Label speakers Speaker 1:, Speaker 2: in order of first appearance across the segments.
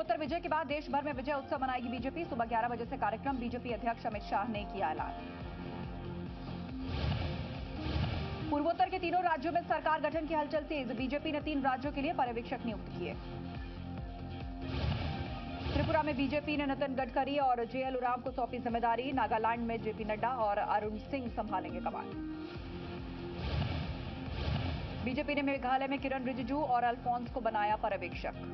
Speaker 1: पूर्वोत्तर विजय के बाद देश भर में विजय उत्सव मनाएगी बीजेपी। सुबह 11 बजे से कार्यक्रम बीजेपी अध्यक्ष अमित शाह ने किया ऐलान। पूर्वोत्तर के तीनों राज्यों में सरकार गठन की हलचल तेज। बीजेपी ने तीन राज्यों के लिए पर्यवेक्षक नियुक्त किए। त्रिपुरा में बीजेपी ने नितिन गडकरी और जेएल उराव को सौंपी ज़िम्मेदारी। नागालैंड में जेपी नड्डा और अरुण सिंह संभालेंगे कमान। बीजेपी ने मेघालय में किरण रिजिजू और अल्फोंस को बनाया पर्यवेक्षक।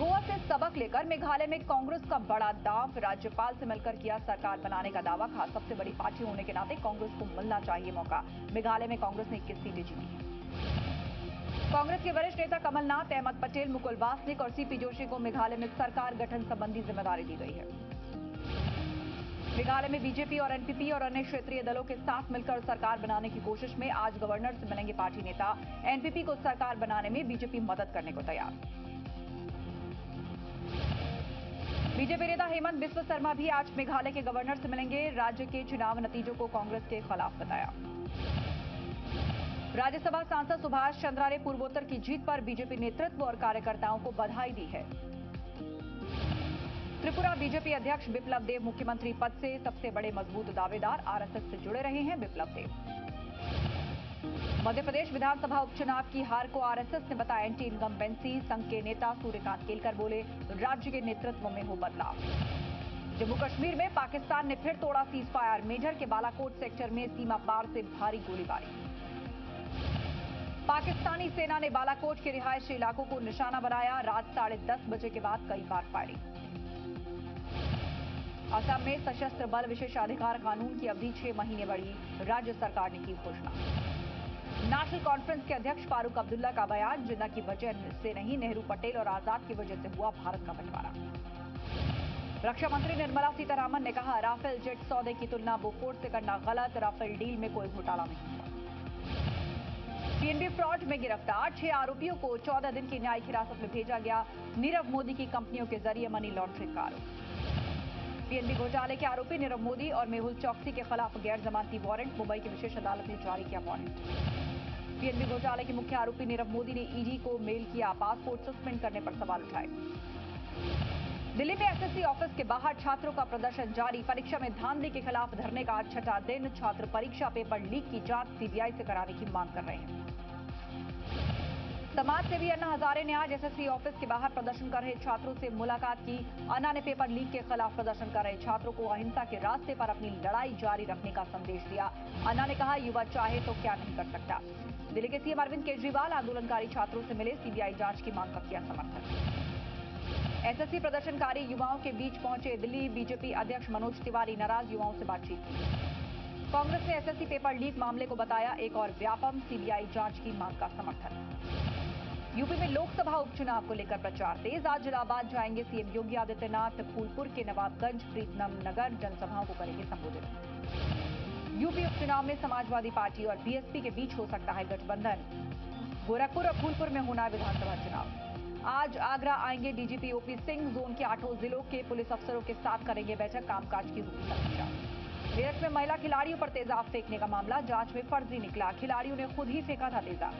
Speaker 1: गोवा से सबक लेकर मेघालय में कांग्रेस का बड़ा दाव, राज्यपाल से मिलकर किया सरकार बनाने का दावा, खास सबसे बड़ी पार्टी होने के नाते कांग्रेस को मिलना चाहिए मौका। मेघालय में कांग्रेस ने इक्कीस सीटें जीती? कांग्रेस के वरिष्ठ नेता कमलनाथ, अहमद पटेल, मुकुल वासनिक और सीपी जोशी को मेघालय में सरकार गठन संबंधी ज़िम्मेदारी दी गई है। मेघालय में बीजेपी और एनपीपी और अन्य क्षेत्रीय दलों के साथ मिलकर सरकार बनाने की कोशिश में आज गवर्नर से मिलेंगे पार्टी नेता। एनपीपी को सरकार बनाने में बीजेपी मदद करने को तैयार। बीजेपी नेता हेमंत बिस्व शर्मा भी आज मेघालय के गवर्नर से मिलेंगे। राज्य के चुनाव नतीजों को कांग्रेस के खिलाफ बताया। राज्यसभा सांसद सुभाष चंद्रा ने पूर्वोत्तर की जीत पर बीजेपी नेतृत्व और कार्यकर्ताओं को बधाई दी है। त्रिपुरा बीजेपी अध्यक्ष बिप्लब देव मुख्यमंत्री पद से सबसे बड़े मज़बूत दावेदार आरएसएस से जुड़े रहे हैं बिप्लब देव। मध्य प्रदेश विधानसभा उपचुनाव की हार को आरएसएस ने बताया, एंटी इनकम्बेंसी। संघ के नेता सूर्यकांत केलकर बोले, राज्य के नेतृत्व में हो बदलाव। जम्मू कश्मीर में पाकिस्तान ने फिर तोड़ा सीज फायर मेजर के बालाकोट सेक्टर में सीमा पार से भारी गोलीबारी। पाकिस्तानी सेना ने बालाकोट के रिहायशी इलाकों को निशाना बनाया। रात साढ़े दस बजे के बाद कई बार फायरिंग। असम में सशस्त्र बल विशेषाधिकार कानून की अवधि छह महीने बढ़ी। राज्य सरकार ने की घोषणा। नेशनल कॉन्फ्रेंस के अध्यक्ष फारूक अब्दुल्ला का बयान जिन्ना की वजह से नहीं, नेहरू पटेल और आज़ाद की वजह से हुआ भारत का बंटवारा। रक्षा मंत्री निर्मला सीतारामन ने कहा, राफेल जेट सौदे की तुलना बोफोर्स से करना गलत, राफेल डील में कोई घोटाला नहीं। पीएनबी फ्रॉड में गिरफ़्तार, छह आरोपियों को चौदह दिन की न्यायिक हिरासत में भेजा गया। नीरव मोदी की कंपनियों के ज़रिए मनी लॉन्ड्रिंग का आरोप। पीएनबी घोटाले के आरोपी नीरव मोदी और मेहुल चौकसी के खिलाफ गैर जमानती वारंट, मुंबई की विशेष अदालत ने जारी किया वारंट। पीएनबी घोटाले के मुख्य आरोपी नीरव मोदी ने ईडी को मेल किया पासपोर्ट सस्पेंड करने पर सवाल उठाए। दिल्ली में एसएससी ऑफ़िस के बाहर छात्रों का प्रदर्शन जारी, परीक्षा में धांधली के खिलाफ धरने का छठा दिन, छात्र परीक्षा पेपर लीक की जाँच सीबीआई से कराने की मांग कर रहे हैं। समाज सेवी अन्ना हजारे ने आज एसएससी ऑफ़िस के बाहर प्रदर्शन कर रहे छात्रों से मुलाकात की। अन्ना ने पेपर लीक के खिलाफ प्रदर्शन कर रहे छात्रों को अहिंसा के रास्ते पर अपनी लड़ाई जारी रखने का संदेश दिया। अन्ना ने कहा, युवा चाहे तो क्या नहीं कर सकता। दिल्ली के सीएम अरविंद केजरीवाल आंदोलनकारी छात्रों से मिले, सीबीआई जाँच की मांग का किया समर्थन। एसएससी प्रदर्शनकारी युवाओं के बीच पहुँचे दिल्ली बीजेपी अध्यक्ष मनोज तिवारी, नाराज़ युवाओं से बातचीत। की कांग्रेस ने एसएससी पेपर लीक मामले को बताया, एक और व्यापम सीबीआई जाँच की मांग का समर्थन। यूपी में लोकसभा उपचुनाव को लेकर प्रचार तेज, आज इलाहाबाद जाएँगे सीएम योगी आदित्यनाथ, फूलपुर के नवाबगंज प्रीतनम नगर जनसभाओं को करेंगे संबोधित। यूपी उपचुनाव में समाजवादी पार्टी और बीएसपी के बीच हो सकता है गठबंधन। गोरखपुर और फूलपुर में होना विधानसभा चुनाव। आज आगरा आएँगे डीजीपी ओपी सिंह, जोन के आठों जिलों के पुलिस अफसरों के साथ करेंगे बैठक, कामकाज की समीक्षा। मेरठ में महिला खिलाड़ियों पर तेजाब फेंकने का मामला, जाँच में फर्जी निकला। खिलाड़ियों ने खुद ही फेंका था तेजाब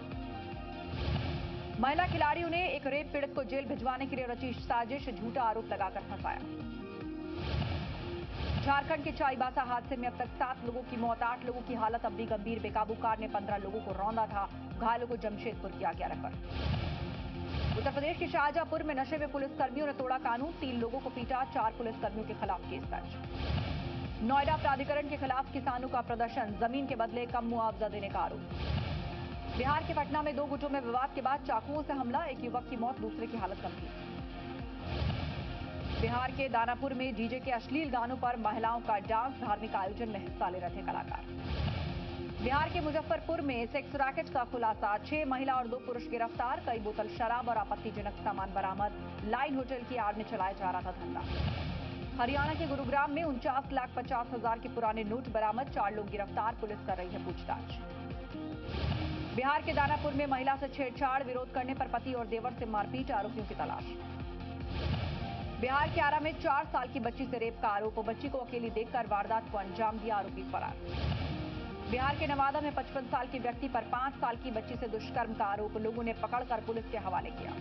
Speaker 1: महिला खिलाड़ियों ने एक रेप पीड़ित को जेल भिजवाने के लिए रची साजिश, झूठा आरोप लगाकर फंसाया। झारखंड के चाईबासा हादसे में अब तक सात लोगों की मौत, आठ लोगों की हालत अब भी गंभीर। बेकाबू कार ने पंद्रह लोगों को रौंदा था। घायलों को जमशेदपुर किया गया रेफर। उत्तर प्रदेश के शाहजहांपुर में नशे में पुलिसकर्मियों ने तोड़ा कानून। तीन लोगों को पीटा, चार पुलिसकर्मियों के खिलाफ केस दर्ज। नोएडा प्राधिकरण के खिलाफ किसानों का प्रदर्शन, ज़मीन के बदले कम मुआवजा देने का आरोप। बिहार के पटना में दो गुटों में विवाद के बाद चाकुओं से हमला, एक युवक की मौत, दूसरे की हालत गंभीर। बिहार के दानापुर में डीजे के अश्लील गानों पर महिलाओं का डांस, धार्मिक आयोजन में हिस्सा ले रहे थे कलाकार। बिहार के मुजफ्फरपुर में सेक्स रैकेट का खुलासा, छह महिला और दो पुरुष गिरफ़्तार, कई बोतल शराब और आपत्तिजनक सामान बरामद। लाइन होटल की आड़ में चलाया जा रहा था धंधा। हरियाणा के गुरुग्राम में उनचास लाख पचास हज़ार के पुराने नोट बरामद, चार लोग गिरफ़्तार, पुलिस कर रही है पूछताछ। बिहार के दानापुर में महिला से छेड़छाड़, विरोध करने पर पति और देवर से मारपीट, आरोपियों की तलाश। बिहार के आरा में चार साल की बच्ची से रेप का आरोप बच्ची को अकेली देखकर वारदात को अंजाम दिया आरोपी फरार। बिहार के नवादा में पचपन साल के व्यक्ति पर पाँच साल की बच्ची से दुष्कर्म का आरोप, लोगों ने पकड़कर पुलिस के हवाले किया।